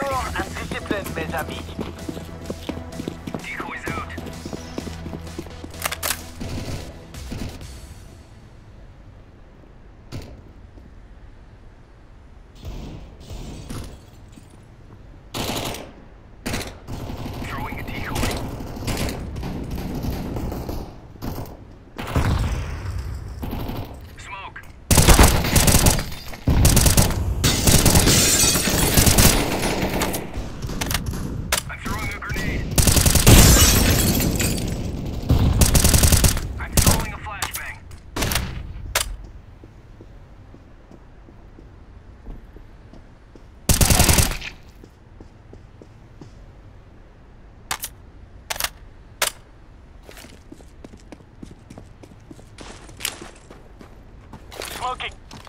Alors, indiscipline, mes amis. Smoking.